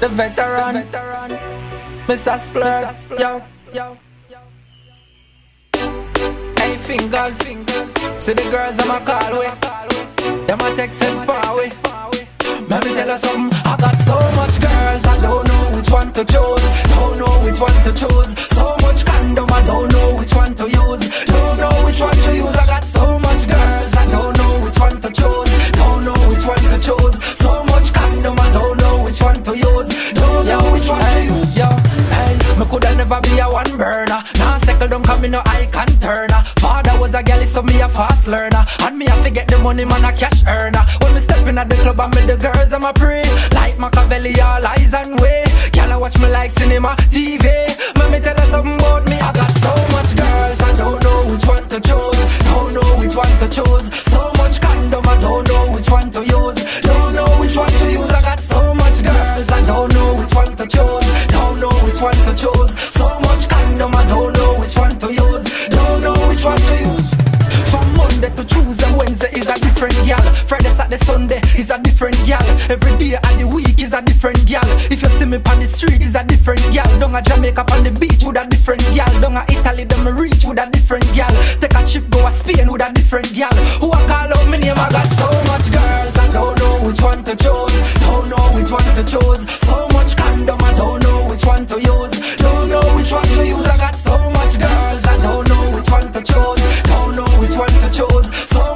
the veteran, the veteran. Mr. Splurt, yo, yo. Hey fingers, see the girls I'm a call way, them a text them far away. Let me tell you something, I got so much girls, I don't know which one to choose, don't know which one to choose. Me coulda never be a one burner. Now don't come me no icon turner. Father was a gal, so me a fast learner, and me a forget the money, man a cash earner. When me stepping at the club, I meet the girls, I'm a pray. Like Machiavelli, all eyes and way. I watch me like cinema, TV. Me tell you something about me. I got so much girls, I don't know which one to choose. Don't know which one to choose. So Every day of the week is a different gal. If you see me on the street, is a different gal. Down a Jamaica on the beach with a different gal. Down a Italy, them reach with a different gal. Take a trip, go a Spain with a different gal. Who I call out my name? I got so much girls, I don't know which one to choose. Don't know which one to choose. So much condom, I don't know which one to use. Don't know which one to use. I got so much girls, I don't know which one to choose. Don't know which one to choose. So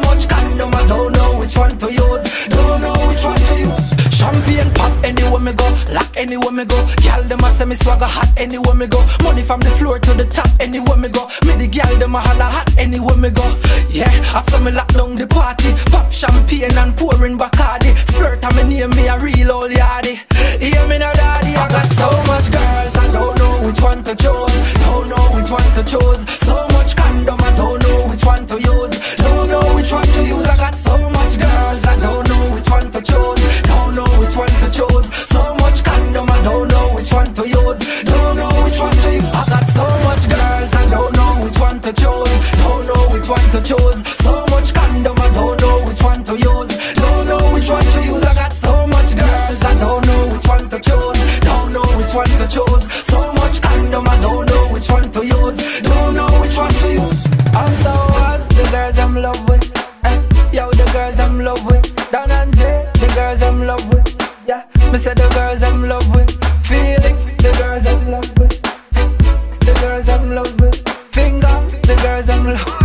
anywhere me go, lock anywhere me go. Girl them a say me swagger hot anywhere me go. Money from the floor to the top anywhere me go. Me the girl them a holla hot anywhere me go. Yeah, I saw me lock down the party, pop champagne and pouring Bacardi. Splurt on me name me a real old yardie. Hear me now which one to choose. So much condom, I don't know which one to use. Don't know which one to use. I got so much girls, I don't know which one to choose. Don't know which one to choose. So much condom, I don't know which one to use. Don't know which one to use. After was the girls I'm love with. Eh, yo, the girls I'm love with. Don Andre, the girls I'm love with. Yeah, me say the girls I'm love with. Felix, the girls I'm love with. Eh, the girls I'm love with. Finger, the girls I'm love with.